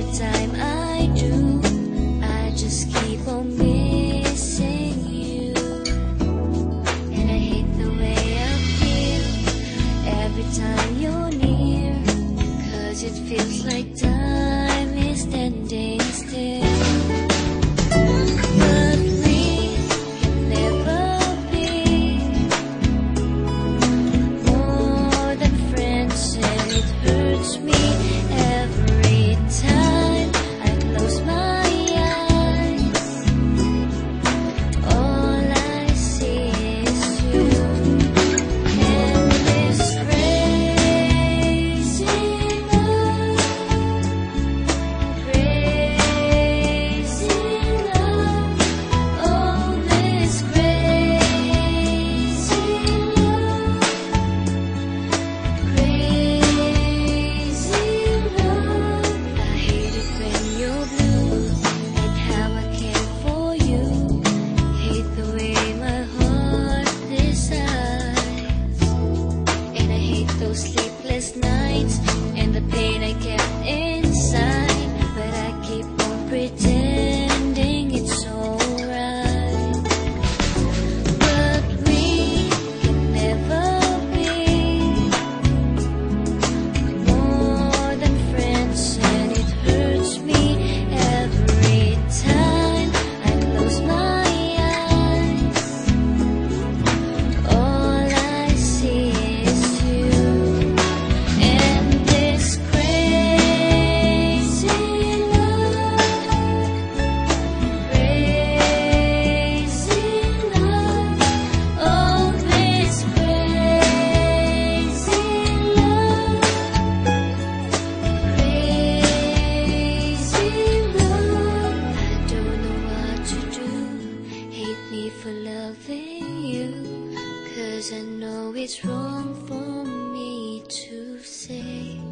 every time I do, I just keep on missing you. And I hate the way I feel every time you're near, cause it feels like time is standing. I know it's wrong for me to say.